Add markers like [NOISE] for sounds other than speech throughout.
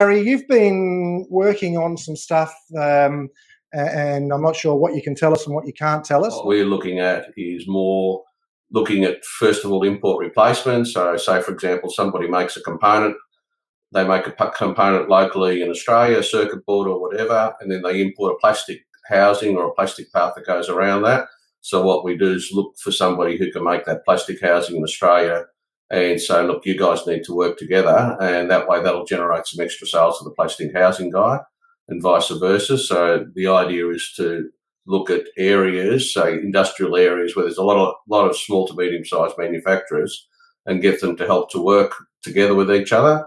Gary, you've been working on some stuff, um, and I'm not sure what you can tell us and what you can't tell us. What we're looking at is more looking at, first of all, import replacement. So, say, for example, somebody makes a component, they make a component locally in Australia, a circuit board or whatever, and then they import a plastic housing or a plastic part that goes around that. So, what we do is look for somebody who can make that plastic housing in Australia and say, look, you guys need to work together, and that way that'll generate some extra sales for the plastic housing guy, and vice versa. So the idea is to look at areas, say industrial areas, where there's a lot of lot of small to medium sized manufacturers, and get them to help to work together with each other.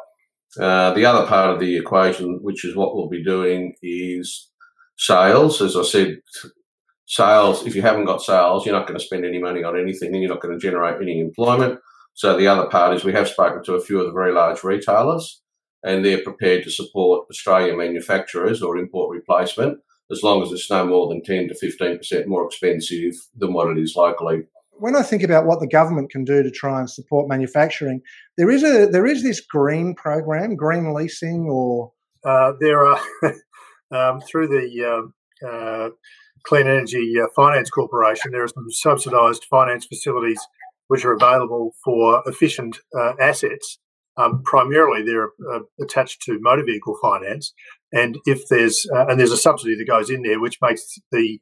Uh, the other part of the equation, which is what we'll be doing, is sales. As I said, sales. If you haven't got sales, you're not going to spend any money on anything, and you're not going to generate any employment. So the other part is we have spoken to a few of the very large retailers and they're prepared to support Australian manufacturers or import replacement as long as it's no more than 10 to 15% more expensive than what it is locally. When I think about what the government can do to try and support manufacturing, there is a there is this green program, green leasing, or uh, there are [LAUGHS] um, through the uh, uh, Clean Energy uh, Finance Corporation, there are some subsidised finance facilities which are available for efficient uh, assets. Um, primarily, they're uh, attached to motor vehicle finance, and if there's uh, and there's a subsidy that goes in there, which makes the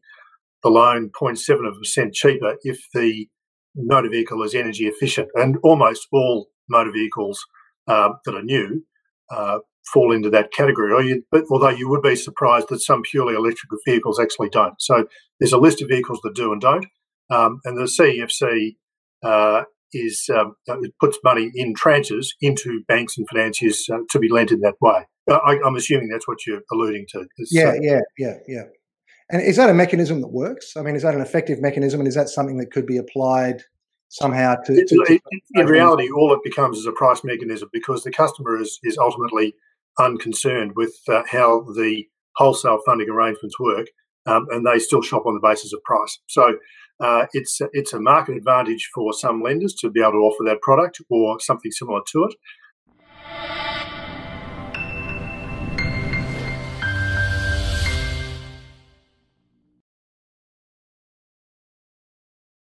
the loan 0.7 of a percent cheaper if the motor vehicle is energy efficient, and almost all motor vehicles uh, that are new uh, fall into that category. Or you, but although you would be surprised that some purely electric vehicles actually don't. So there's a list of vehicles that do and don't, um, and the CEFC uh, is um, uh, it puts money in tranches into banks and financiers uh, to be lent in that way. Uh, I, am assuming that's what you're alluding to. Yeah, yeah, yeah, yeah. And is that a mechanism that works? I mean, is that an effective mechanism, and is that something that could be applied somehow to? to, to in reality, all it becomes is a price mechanism because the customer is is ultimately unconcerned with uh, how the wholesale funding arrangements work, um, and they still shop on the basis of price. So uh, it's it's a market advantage for some lenders to be able to offer that product or something similar to it.